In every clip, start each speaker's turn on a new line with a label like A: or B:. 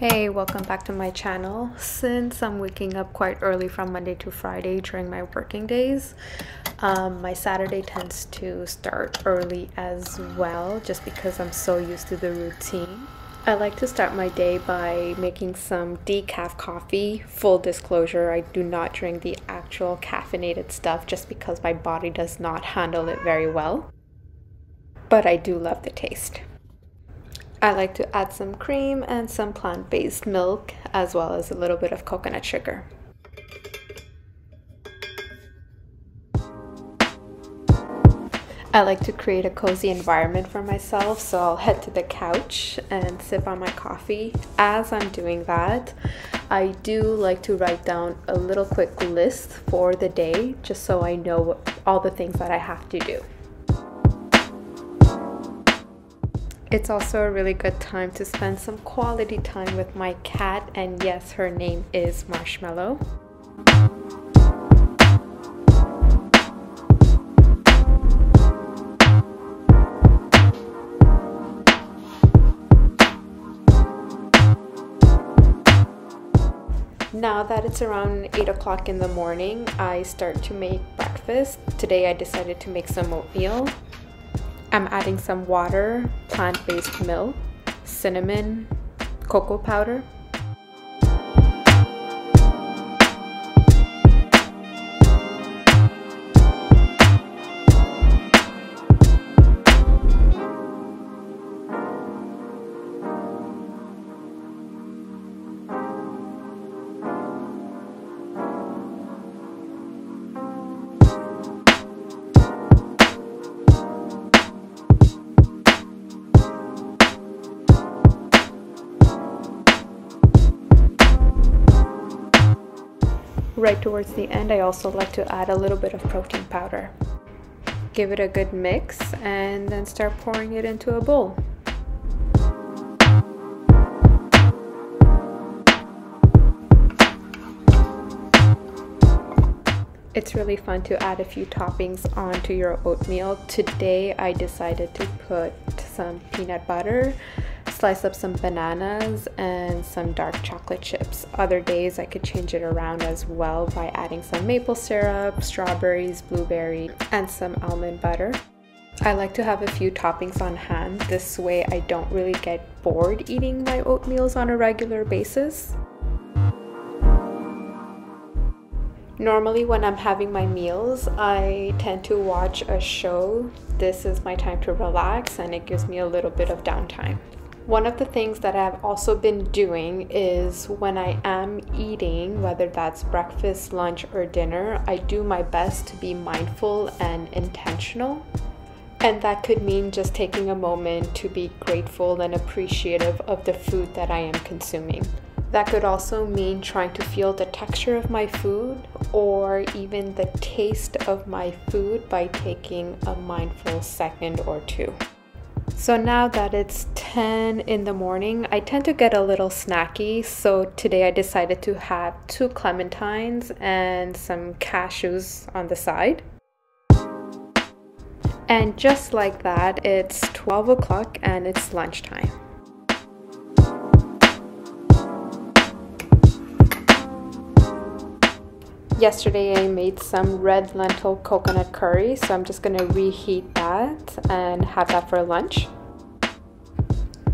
A: welcome back to my channel. Since I'm waking up quite early from Monday to Friday during my working days, um, my Saturday tends to start early as well just because I'm so used to the routine. I like to start my day by making some decaf coffee. Full disclosure, I do not drink the actual caffeinated stuff just because my body does not handle it very well. But I do love the taste. I like to add some cream and some plant-based milk as well as a little bit of coconut sugar. I like to create a cozy environment for myself, so I'll head to the couch and sip on my coffee. As I'm doing that, I do like to write down a little quick list for the day just so I know all the things that I have to do. It's also a really good time to spend some quality time with my cat, and yes, her name is Marshmallow. Now that it's around 8 o'clock in the morning, I start to make breakfast. Today I decided to make some oatmeal. I'm adding some water, plant-based milk, cinnamon, cocoa powder, Right towards the end, I also like to add a little bit of protein powder. Give it a good mix and then start pouring it into a bowl. It's really fun to add a few toppings onto your oatmeal. Today I decided to put some peanut butter, slice up some bananas and some dark chocolate chips. Other days I could change it around as well by adding some maple syrup, strawberries, blueberry, and some almond butter. I like to have a few toppings on hand. This way I don't really get bored eating my oatmeals on a regular basis. Normally when I'm having my meals, I tend to watch a show. This is my time to relax and it gives me a little bit of downtime. One of the things that I've also been doing is when I am eating, whether that's breakfast, lunch, or dinner, I do my best to be mindful and intentional. And that could mean just taking a moment to be grateful and appreciative of the food that I am consuming. That could also mean trying to feel the texture of my food or even the taste of my food by taking a mindful second or two. So now that it's 10 in the morning, I tend to get a little snacky. So today I decided to have two clementines and some cashews on the side. And just like that, it's 12 o'clock and it's lunchtime. Yesterday I made some red lentil coconut curry, so I'm just gonna reheat that and have that for lunch.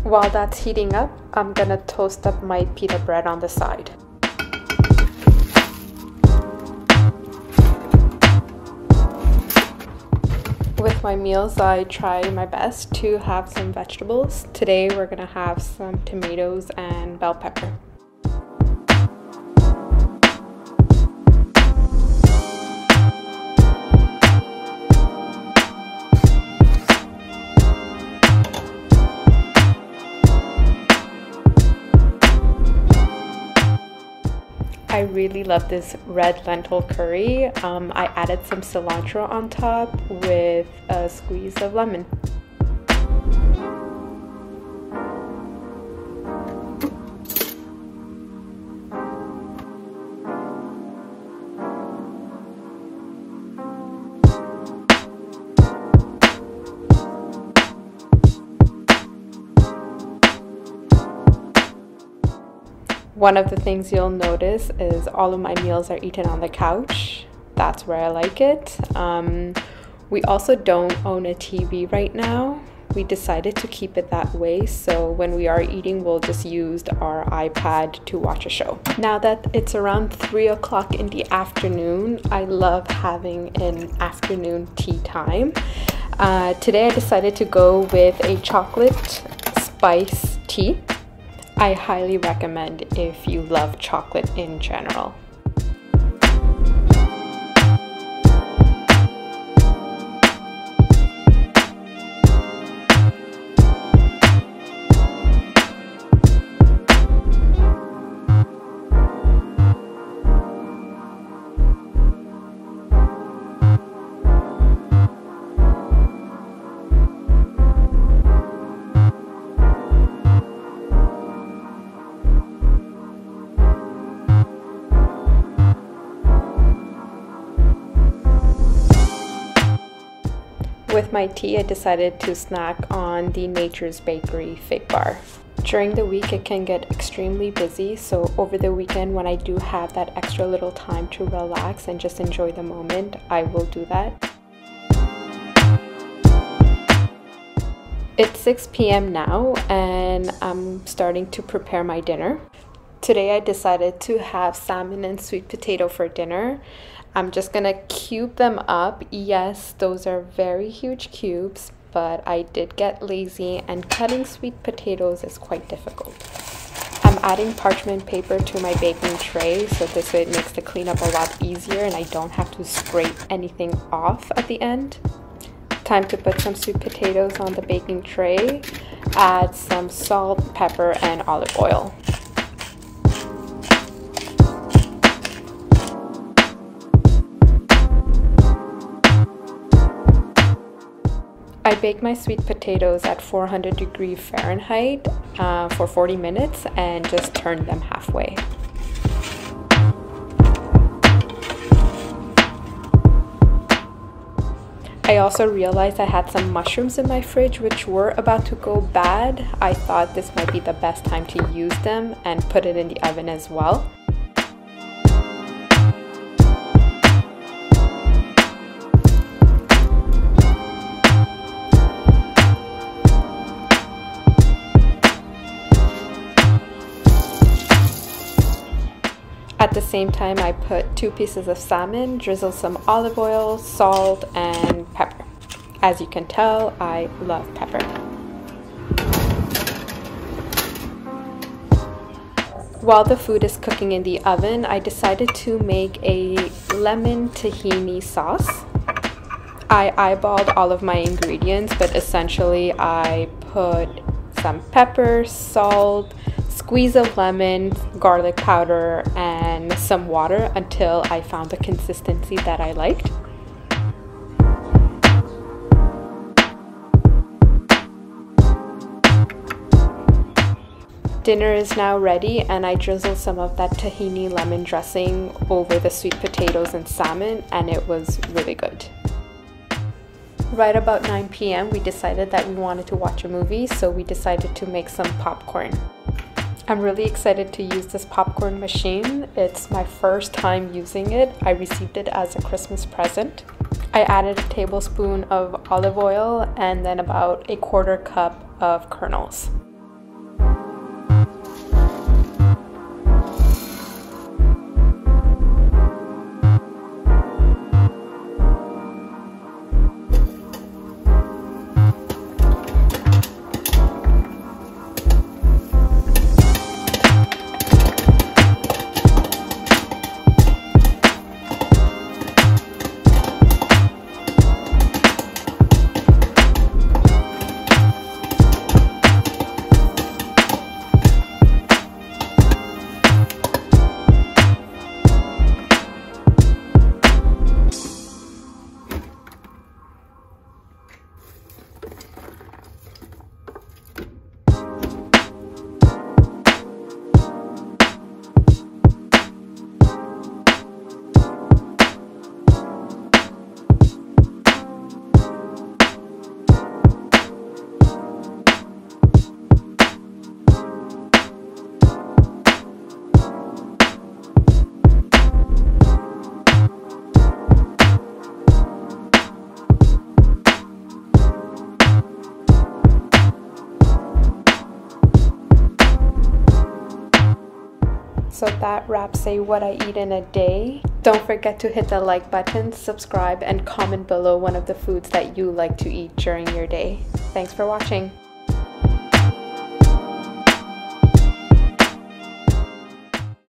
A: While that's heating up, I'm gonna toast up my pita bread on the side. With my meals, I try my best to have some vegetables. Today we're gonna have some tomatoes and bell pepper. I really love this red lentil curry. Um, I added some cilantro on top with a squeeze of lemon. One of the things you'll notice is all of my meals are eaten on the couch. That's where I like it. Um, we also don't own a TV right now. We decided to keep it that way, so when we are eating, we'll just use our iPad to watch a show. Now that it's around 3 o'clock in the afternoon, I love having an afternoon tea time. Uh, today I decided to go with a chocolate spice tea. I highly recommend if you love chocolate in general. With my tea, I decided to snack on the Nature's Bakery Fig Bar. During the week, it can get extremely busy, so over the weekend, when I do have that extra little time to relax and just enjoy the moment, I will do that. It's 6 p.m. now, and I'm starting to prepare my dinner. Today, I decided to have salmon and sweet potato for dinner. I'm just gonna cube them up. Yes, those are very huge cubes, but I did get lazy and cutting sweet potatoes is quite difficult. I'm adding parchment paper to my baking tray so this way it makes the cleanup a lot easier and I don't have to scrape anything off at the end. Time to put some sweet potatoes on the baking tray. Add some salt, pepper, and olive oil. I bake my sweet potatoes at 400 degree Fahrenheit uh, for 40 minutes and just turn them halfway. I also realized I had some mushrooms in my fridge which were about to go bad. I thought this might be the best time to use them and put it in the oven as well. Same time, I put two pieces of salmon, drizzle some olive oil, salt, and pepper. As you can tell, I love pepper. While the food is cooking in the oven, I decided to make a lemon tahini sauce. I eyeballed all of my ingredients, but essentially I put some pepper, salt, squeeze of lemon, garlic powder, and some water until I found the consistency that I liked. Dinner is now ready and I drizzled some of that tahini lemon dressing over the sweet potatoes and salmon and it was really good. Right about 9 p.m. we decided that we wanted to watch a movie so we decided to make some popcorn. I'm really excited to use this popcorn machine. It's my first time using it. I received it as a Christmas present. I added a tablespoon of olive oil and then about a quarter cup of kernels. With that, wrap say what I eat in a day. Don't forget to hit the like button, subscribe, and comment below one of the foods that you like to eat during your day. Thanks for watching.